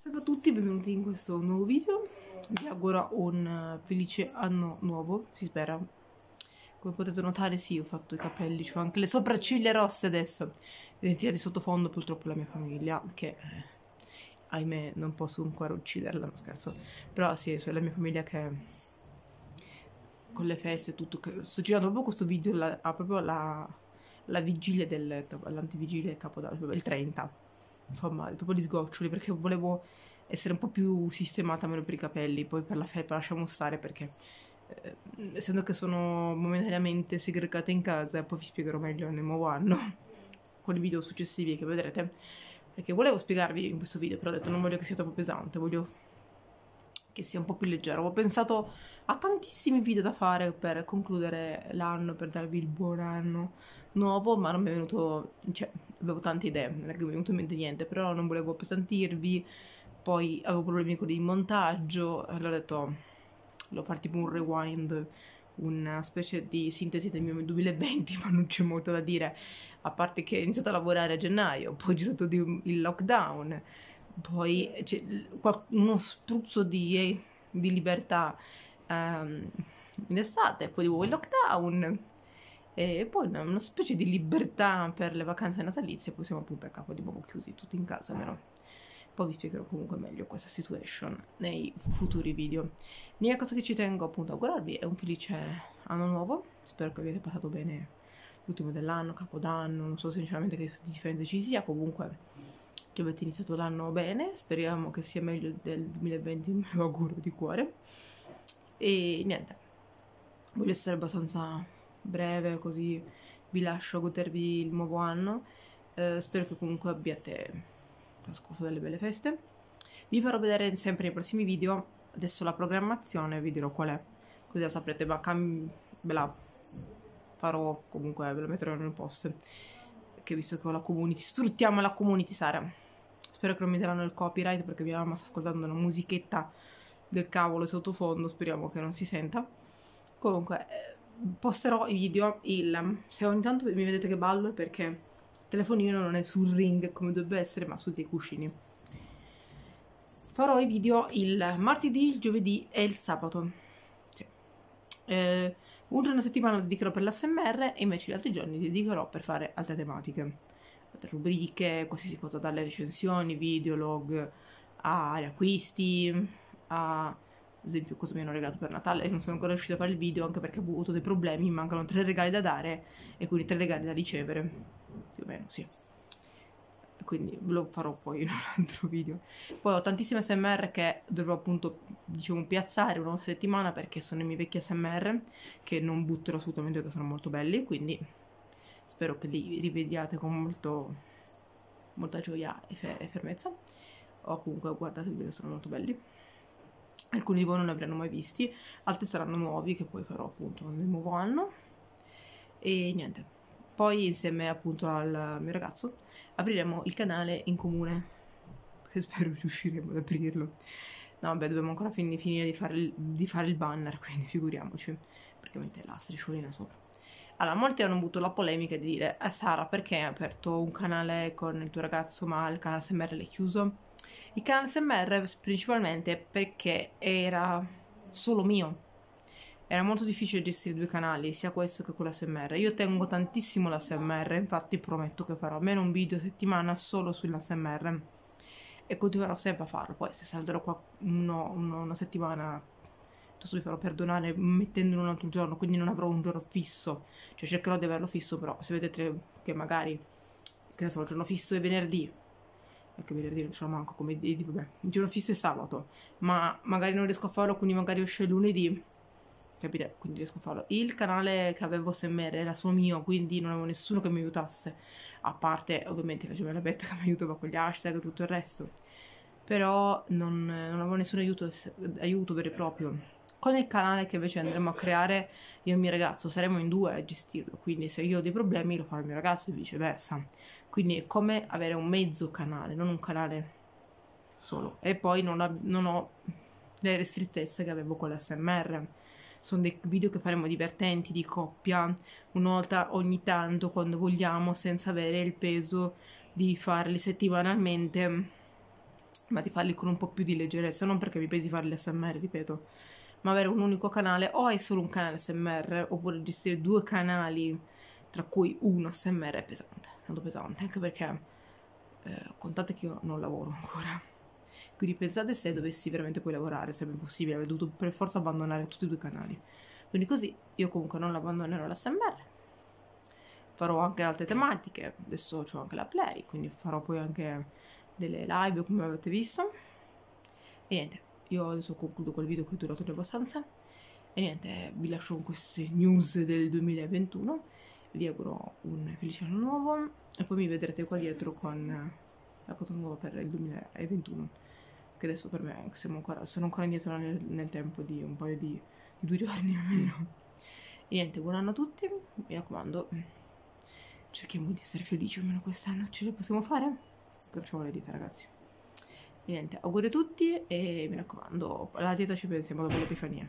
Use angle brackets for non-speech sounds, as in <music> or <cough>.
Salve a tutti, benvenuti in questo nuovo video. Vi auguro un eh, felice anno nuovo, si spera. Come potete notare, sì, ho fatto i capelli, ho anche le sopracciglia rosse adesso. Vedete di sottofondo purtroppo la mia famiglia, che eh, ahimè non posso ancora ucciderla, no scherzo. Però sì, è la mia famiglia che con le feste e tutto. Sto girando proprio questo video la, proprio la, la vigilia del l'antivigilia del capodanno, il 30 insomma, proprio gli sgoccioli perché volevo essere un po' più sistemata meno per i capelli, poi per la felpa lasciamo stare perché eh, essendo che sono momentaneamente segregata in casa, poi vi spiegherò meglio nel nuovo anno <laughs> con i video successivi che vedrete, perché volevo spiegarvi in questo video, però ho detto non voglio che sia troppo pesante, voglio che sia un po' più leggero. Ho pensato a tantissimi video da fare per concludere l'anno, per darvi il buon anno nuovo, ma non mi è venuto, cioè avevo tante idee, non è che mi è venuto in mente niente, però non volevo appesantirvi, poi avevo problemi con il montaggio, allora ho detto, devo fare tipo un rewind, una specie di sintesi del mio 2020, <laughs> ma non c'è molto da dire, a parte che ho iniziato a lavorare a gennaio, poi c'è stato il lockdown, poi c'è uno spruzzo di, di libertà um, in estate, poi il lockdown, e poi una, una, specie di libertà per le vacanze natalizie, poi siamo appunto a capo di nuovo chiusi tutti in casa, vero? Poi vi spiegherò comunque meglio questa situation nei futuri video. L'unica cosa che ci tengo appunto a augurarvi è un felice anno nuovo, spero che abbiate passato bene l'ultimo dell'anno, capodanno, non so sinceramente che differenza ci sia, comunque che avete iniziato l'anno bene, speriamo che sia meglio del 2020, <laughs> me lo auguro di cuore. E niente, voglio essere abbastanza breve così vi lascio godervi il nuovo anno. Eh, spero che comunque abbiate trascorso delle belle feste. Vi farò vedere sempre nei prossimi video. Adesso la programmazione vi dirò qual è, così la saprete, ma ve la farò comunque, ve la metterò nel post. Che visto che ho la community, sfruttiamo la community, Sara. Spero che non mi daranno il copyright perché vi abbiamo ascoltando una musichetta del cavolo sottofondo, speriamo che non si senta. Comunque, eh, posterò i video il se ogni tanto mi vedete che ballo è perché il telefonino non è sul ring come dovrebbe essere ma su dei cuscini. Farò i video il martedì, il giovedì e il sabato. Sì. eh, un giorno a settimana lo dedicherò per l'ASMR e invece gli altri giorni li dedicherò per fare altre tematiche. Altre rubriche, qualsiasi cosa dalle recensioni, videolog agli acquisti a esempio cosa mi hanno regalato per Natale e non sono ancora riuscita a fare il video anche perché ho avuto dei problemi, mi mancano tre regali da dare e quindi tre regali da ricevere, più o meno, sì. Quindi lo farò poi in un <laughs> altro video. Poi ho tantissime SMR che dovrò appunto, diciamo, piazzare una settimana perché sono i miei vecchi SMR che non butterò assolutamente perché sono molto belli, quindi spero che li rivediate con molto, molta gioia e, fe e fermezza. O comunque guardate che sono molto belli alcuni di voi non li avranno mai visti, altri saranno nuovi che poi farò appunto nel nuovo anno e niente. Poi insieme appunto al mio ragazzo apriremo il canale in comune, che <laughs> spero riusciremo ad aprirlo. No, vabbè, dobbiamo ancora fin finire di fare, il, di fare il banner, <laughs> quindi figuriamoci, perché mette la strisciolina sopra. Allora, molti hanno avuto la polemica di dire, eh Sara, perché hai aperto un canale con il tuo ragazzo ma il canale SMR l'hai chiuso? Il canale SMR principalmente perché era solo mio. Era molto difficile gestire due canali, sia questo che quello SMR. Io tengo tantissimo la SMR, infatti prometto che farò almeno un video a settimana solo sulla SMR e continuerò sempre a farlo. Poi se salterò qua uno, uno, una settimana, adesso vi farò perdonare mettendolo un altro giorno, quindi non avrò un giorno fisso. Cioè cercherò di averlo fisso, però se vedete che magari, che ne so, il giorno fisso è venerdì, perché venerdì non ce la manco come di, vabbè, il giorno fisso è sabato, ma magari non riesco a farlo, quindi magari esce lunedì, capite? Quindi riesco a farlo. Il canale che avevo SMR era solo mio, quindi non avevo nessuno che mi aiutasse, a parte ovviamente la gemella betta che mi aiutava con gli hashtag e tutto il resto, però non, non avevo nessun aiuto, aiuto vero e proprio. Con il canale che invece andremo a creare io e il mio ragazzo saremo in due a gestirlo, quindi se io ho dei problemi lo farà il mio ragazzo e viceversa. Quindi è come avere un mezzo canale, non un canale solo. E poi non, ho, non ho le ristrettezze che avevo con l'SMR. Sono dei video che faremo divertenti, di coppia, una volta ogni tanto, quando vogliamo, senza avere il peso di farli settimanalmente ma di farli con un po' più di leggerezza, non perché mi pesi fare l'SMR, ripeto, ma avere un unico canale o è solo un canale SMR oppure gestire due canali tra cui uno SMR è pesante, tanto pesante, anche perché eh, contate che io non lavoro ancora. Quindi pensate se dovessi veramente poi lavorare, sarebbe impossibile, avrei dovuto per forza abbandonare tutti e due i canali. Quindi così io comunque non abbandonerò l'SMR. Farò anche altre tematiche, adesso ho anche la play, quindi farò poi anche delle live come avete visto. E niente, io adesso concludo quel video che è durato abbastanza. E niente, vi lascio con queste news del 2021. Vi auguro un felice anno nuovo e poi mi vedrete qua dietro con la cosa nuova per il 2021. Che adesso per me ancora, sono ancora indietro nel, nel tempo di un paio di, di due giorni <laughs> almeno. E niente, buon anno a tutti, mi raccomando, cerchiamo di essere felici almeno quest'anno, ce le possiamo fare? Incrociamo le dita ragazzi. E niente, auguri a tutti e mi raccomando, alla dieta ci pensiamo dopo l'Epifania.